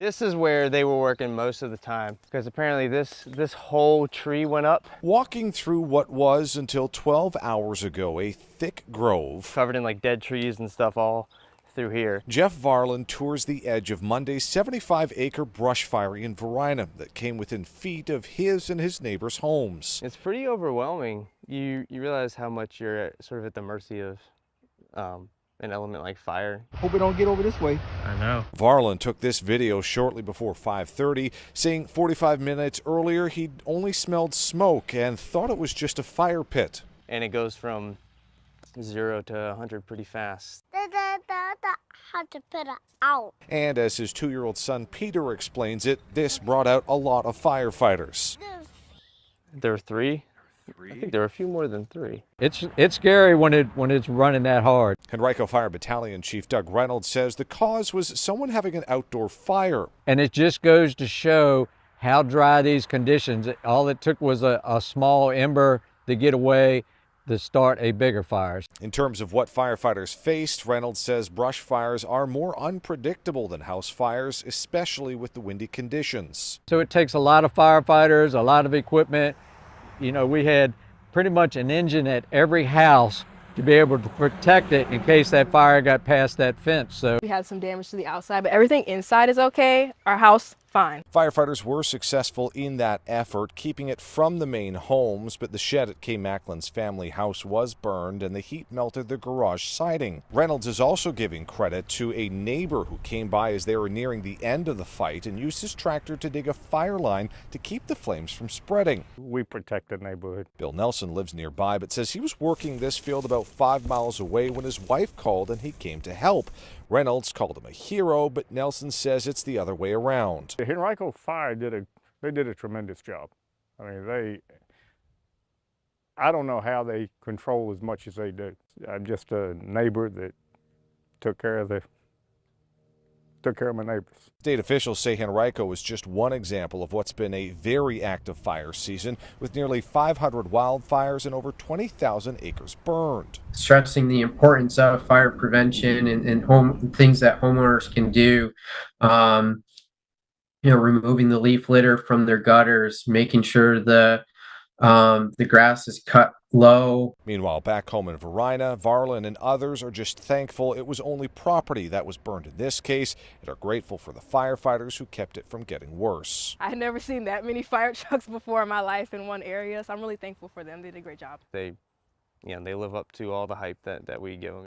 This is where they were working most of the time because apparently this this whole tree went up Walking through what was until 12 hours ago a thick grove, covered in like dead trees and stuff all through here. Jeff Varlin tours the edge of Monday's 75 acre brush fire in Varina that came within feet of his and his neighbors' homes. It's pretty overwhelming. You you realize how much you're at, sort of at the mercy of um, an element like fire. Hope we don't get over this way. I know. Varlin took this video shortly before 5:30, saying 45 minutes earlier he'd only smelled smoke and thought it was just a fire pit. And it goes from zero to 100 pretty fast. Da, da, da, da, how to put it out. And as his 2-year-old son Peter explains it, this brought out a lot of firefighters. There were three. I think there are a few more than three. It's it's scary when it when it's running that hard. Henrico Fire Battalion Chief Doug Reynolds says the cause was someone having an outdoor fire. And it just goes to show how dry these conditions. All it took was a, a small ember to get away to start a bigger fire. In terms of what firefighters faced, Reynolds says brush fires are more unpredictable than house fires, especially with the windy conditions. So it takes a lot of firefighters, a lot of equipment. You know, we had pretty much an engine at every house to be able to protect it in case that fire got past that fence. So We had some damage to the outside, but everything inside is okay. Our house, fine. Firefighters were successful in that effort, keeping it from the main homes, but the shed at K. Macklin's family house was burned and the heat melted the garage siding. Reynolds is also giving credit to a neighbor who came by as they were nearing the end of the fight and used his tractor to dig a fire line to keep the flames from spreading. We protect the neighborhood. Bill Nelson lives nearby but says he was working this field about five miles away when his wife called and he came to help. Reynolds called him a hero, but Nelson says it's the other way around. The Henrico Fire did a they did a tremendous job. I mean, they I don't know how they control as much as they do. I'm just a neighbor that took care of the took care of my neighbors. State officials say Henrico is just one example of what's been a very active fire season, with nearly 500 wildfires and over 20,000 acres burned. stressing the importance of fire prevention and, and home things that homeowners can do. Um, you know, removing the leaf litter from their gutters, making sure the um, the grass is cut low. Meanwhile, back home in Varina, Varlin and others are just thankful it was only property that was burned in this case and are grateful for the firefighters who kept it from getting worse. I had never seen that many fire trucks before in my life in one area, so I'm really thankful for them. They did a great job. They, you know, they live up to all the hype that, that we give them.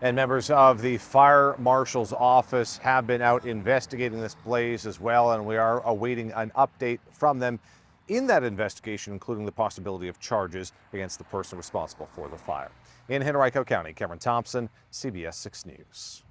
And members of the fire marshal's office have been out investigating this blaze as well, and we are awaiting an update from them in that investigation, including the possibility of charges against the person responsible for the fire. In Henrico County, Cameron Thompson, CBS 6 News.